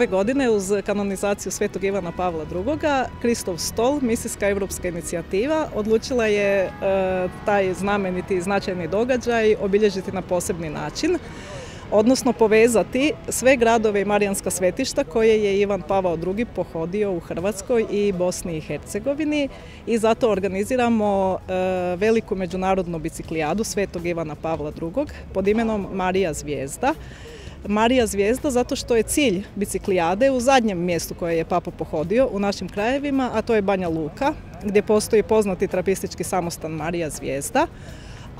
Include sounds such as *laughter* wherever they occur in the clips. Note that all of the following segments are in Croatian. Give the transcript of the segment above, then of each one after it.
ove godine uz kanonizaciju Svetog Ivana Pavla II. Kristov stol, misijska europska inicijativa, odlučila je e, taj znameniti i značajni događaj obilježiti na posebni način odnosno povezati sve gradove i Marijanska svetišta koje je Ivan Pavao II pohodio u Hrvatskoj i Bosni i Hercegovini i zato organiziramo e, veliku međunarodnu biciklijadu Svetog Ivana Pavla II pod imenom Marija Zvijezda. Marija Zvijezda zato što je cilj biciklijade u zadnjem mjestu koje je Papa pohodio u našim krajevima, a to je Banja Luka, gdje postoji poznati trapistički samostan Marija Zvijezda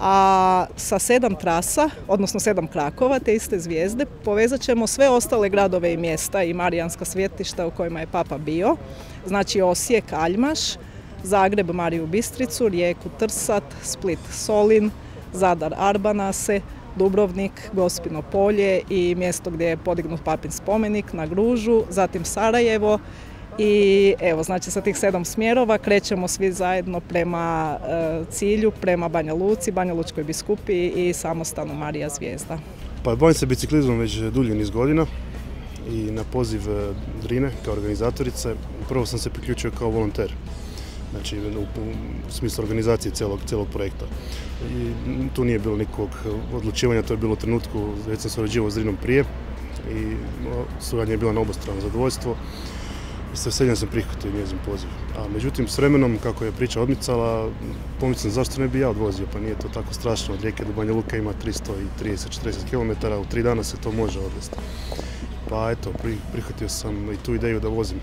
a sa sedam trasa, odnosno sedam krakova te iste zvijezde, povezat ćemo sve ostale gradove i mjesta i Marijanska svjetišta u kojima je Papa bio, znači Osijek, Aljmaš, Zagreb, Mariju Bistricu, Rijeku, Trsat, Split, Solin, Zadar, Arbanase, Dubrovnik, Gospino polje i mjesto gdje je podignut papin spomenik na Gružu, zatim Sarajevo i evo, znači sa tih sedam smjerova krećemo svi zajedno prema e, cilju, prema Banja Luci, Banja Lučkoj biskupiji i samostanu Marija Zvijezda. Pa bavim se biciklizmom već dulji niz godina i na poziv e, Drine kao organizatorice prvo sam se priključio kao volonter znači u, smislu organizacije cijelog, cijelog projekta. I tu nije bilo nikog odlučivanja, to je bilo u trenutku, već sam surađivao s Drinom prije i suradnja je bila na obostrano zadovoljstvo s veseljem sam prihvatio njezin poziv. A međutim, s vremenom, kako je priča odmicala, pomislim zašto ne bi ja odvozio, pa nije to tako strašno. Od Rijeke do Banja Luka ima 330-40 km, u tri dana se to može odvesti. Pa eto, prihvatio sam i tu ideju da vozim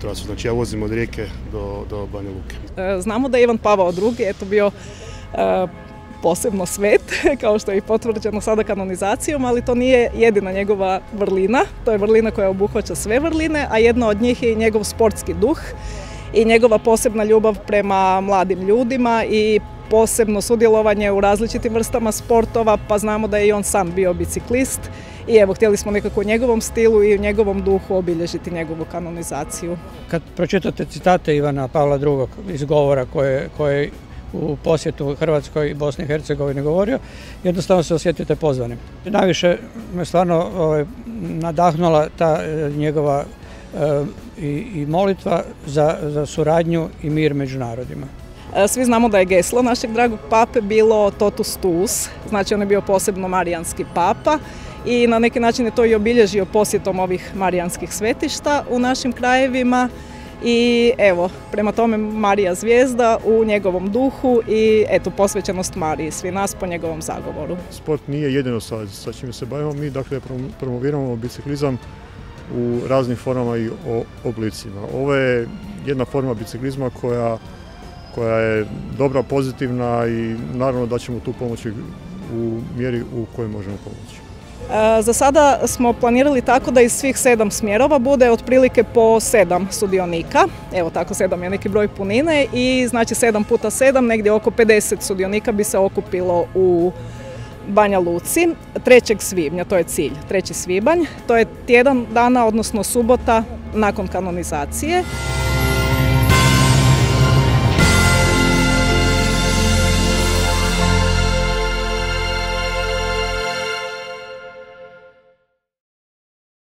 trasu. Znači ja vozim od Rijeke do, do Banja Luke. E, znamo da je Ivan Pavao II. eto bio e, posebno svet, *laughs* kao što je i potvrđeno sada kanonizacijom, ali to nije jedina njegova vrlina. To je vrlina koja obuhvaća sve vrline, a jedna od njih je i njegov sportski duh i njegova posebna ljubav prema mladim ljudima i posebno sudjelovanje u različitim vrstama sportova, pa znamo da je i on sam bio biciklist i evo, htjeli smo nekako u njegovom stilu i u njegovom duhu obilježiti njegovu kanonizaciju. Kad pročitate citate Ivana Pavla II iz govora koje, koje u posjetu Hrvatskoj i Bosni i Hercegovini govorio, jednostavno se osjetite pozvanim. Najviše me stvarno ovaj, nadahnula ta e, njegova e, i, molitva za, za suradnju i mir među narodima. E, svi znamo da je geslo našeg dragog pape bilo totus tuus, znači on je bio posebno marijanski papa i na neki način je to i obilježio posjetom ovih marijanskih svetišta u našim krajevima i evo, prema tome Marija zvijezda u njegovom duhu i eto, posvećenost Mariji, svi nas po njegovom zagovoru. Sport nije jedino sa, sa čime se bavimo, mi dakle promoviramo biciklizam u raznim formama i oblicima. Ovo je jedna forma biciklizma koja, koja je dobra, pozitivna i naravno da ćemo tu pomoći u mjeri u kojoj možemo pomoći. E, za sada smo planirali tako da iz svih sedam smjerova bude otprilike po sedam sudionika. Evo tako sedam je neki broj punine i znači sedam puta sedam, negdje oko 50 sudionika bi se okupilo u Banja Luci 3. svibnja, to je cilj, 3. svibanj. To je tjedan dana, odnosno subota nakon kanonizacije.